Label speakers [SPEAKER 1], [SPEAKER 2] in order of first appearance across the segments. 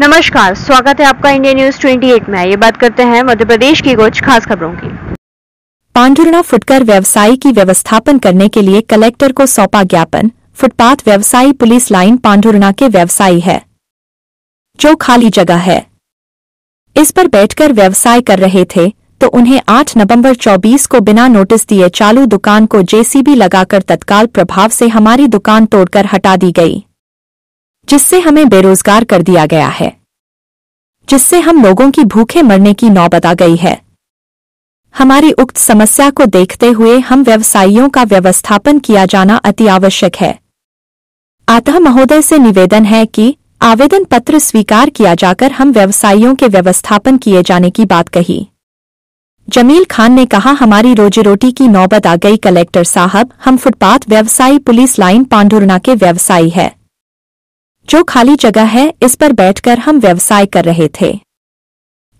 [SPEAKER 1] नमस्कार, स्वागत है आपका इंडिया न्यूज़ 28 में। ये बात करते हैं मध्य प्रदेश की कुछ खास खबरों की।
[SPEAKER 2] पांडुरणा फुटकर व्यवसायी की व्यवस्थापन करने के लिए कलेक्टर को सौंपा ज्ञापन। फुटपाथ व्यवसायी पुलिस लाइन पांडुरणा के व्यवसायी है, जो खाली जगह है। इस पर बैठकर व्यवसाय कर रहे थे तो उन्हें 8 नवंबर 24 को बिना नोटिस दिए चालू दुकान को जेसीबी लगाकर तत्काल प्रभाव से हमारी दुकान तोड़कर हटा दी गई। जिससे हमें बेरोजगार कर दिया गया है, जिससे हम लोगों की भूखे मरने की नौबत आ गई है। हमारी उक्त समस्या को देखते हुए हम व्यवसायियों का व्यवस्थापन किया जाना अति आवश्यक है। अतः महोदय से निवेदन है कि आवेदन पत्र स्वीकार किया जाकर हम व्यवसायियों के व्यवस्थापन किए जाने की बात कही। जमील खान ने कहा, हमारी रोजी रोटी की नौबत आ गई, कलेक्टर साहब। हम फुटपाथ व्यवसायी पुलिस लाइन पांडुरना के व्यवसायी है। जो खाली जगह है, इस पर बैठकर हम व्यवसाय कर रहे थे।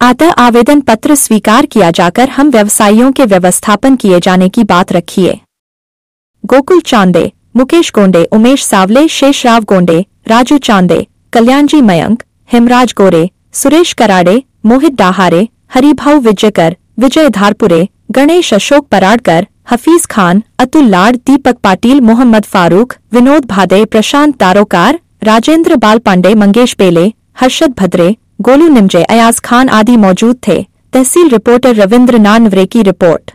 [SPEAKER 2] अतः आवेदन पत्र स्वीकार किया जाकर हम व्यवसायियों के व्यवस्थापन किए जाने की बात रखिए। गोकुल चांदे, मुकेश गोंडे, उमेश सावले शेषराव गोंडे, राजू चांदे, कल्याणजी मयंक, हिमराज गोरे, सुरेश कराड़े, मोहित डाहारे, हरिभाऊ विजयकर, विजय धारपुरे, गणेश अशोक पराड़कर, हफीज खान, अतुल लाड, दीपक पाटिल, मोहम्मद फारूक, विनोद भादे, प्रशांत दारोकार राजेंद्र बाल पांडे, मंगेश पेले, हर्षद भद्रे, गोलू निमजे, अयाज खान आदि मौजूद थे। तहसील रिपोर्टर रविन्द्र नानवरे की रिपोर्ट।